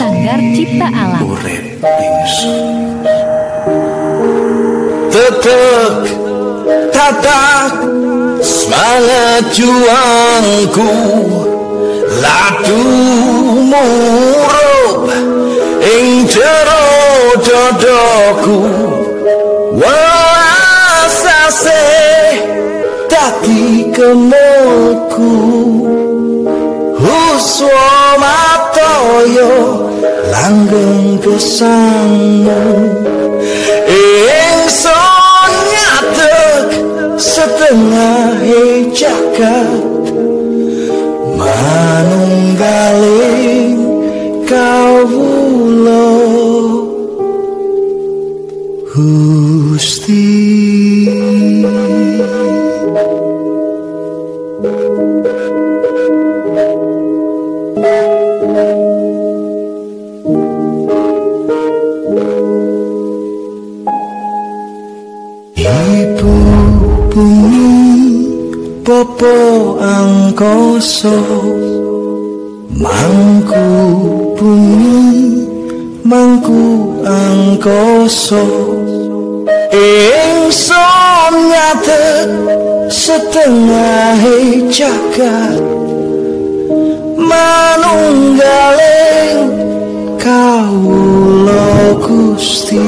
Sanggar Cipta Alam. Tetap tatak semangat juangku. Ladu murup ing jero dodoku Wasase dadi kemoku Huswa matoyo langgeng gesangmu Ingsun nyatek setengah jagat. Manunggaling kawula Gusti Ibu bumi popo angkoso. Mangku bumi mangku angkoso. Ingsun nyatet setengah jagat Manunggaling kawula Gusti